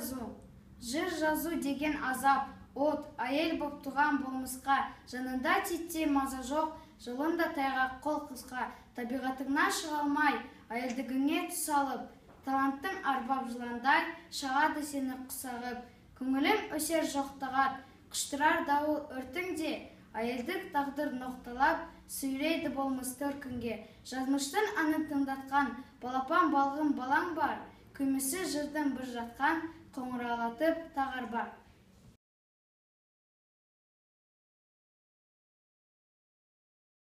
жазу. Жыр жазу деген азап от әйел боп туған болмысқа. Жанында титтей маза жоқ жолында тайғақ қол қысқа. Табиғатыңнан шыға алмай әйелдігіңе түс таланттың арбап жыландай шағады сені құсағып. Көңілім өсер жоқтағат құштырар дауыл өртіңде. Әйелдік тағдыр ноқталап сөйлейді болмыс төркінге. Жазмыштың әнін тыңдатқан балапан балғын балаң бар. Көмесі жырдың бір жатқан қоңыраулатып тағар бар.